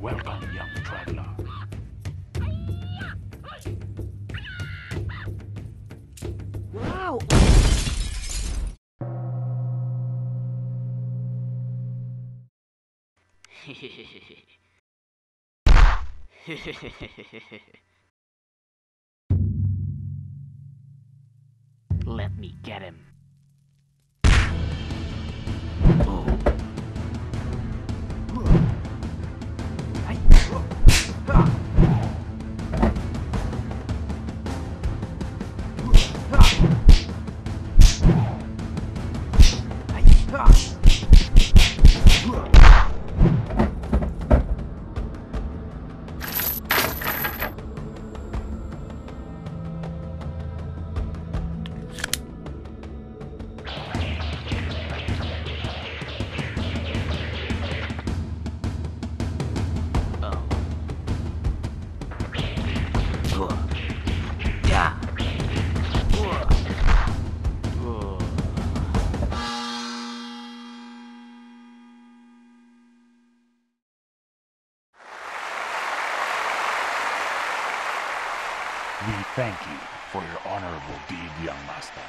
Welcome, young traveler. Wow! Let me get him. We thank you for your honorable deed, young master.